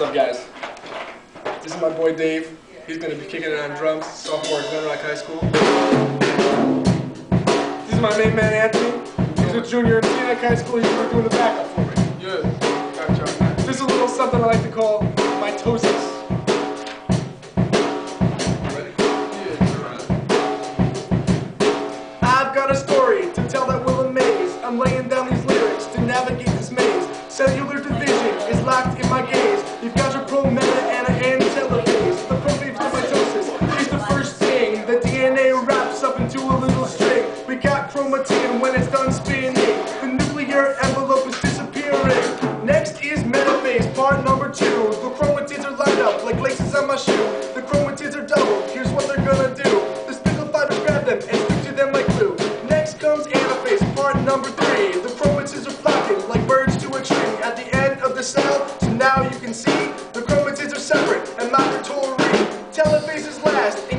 What's up, guys? This is my boy Dave. He's gonna be kicking it on drums, sophomore at Glen Rock High School. This is my main man Anthony. He's a junior at Teaneck High School. He's be doing the backup for me. Yeah, gotcha. This is a little something I like to call mitosis. Ready? Yeah, alright. I've got a story to tell that will amaze. I'm laying down these lyrics to navigate this maze. Cellular division when it's done spinning. The nuclear envelope is disappearing. Next is metaphase, part number two. The chromatids are lined up like laces on my shoe. The chromatids are doubled. Here's what they're gonna do. The spindle fibers grab them and stick to them like glue. Next comes anaphase, part number three. The chromatids are flocking like birds to a tree at the end of the cell. So now you can see the chromatids are separate and migratory. Telophase is last,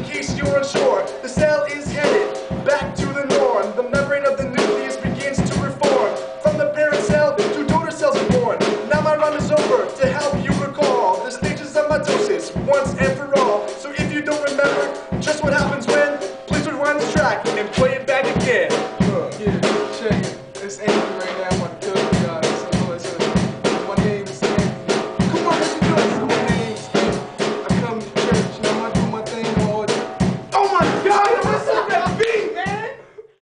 once and for all. So if you don't remember just what happens when, please rewind the track and play it back again. Look, yeah, check it. It's Andy right now.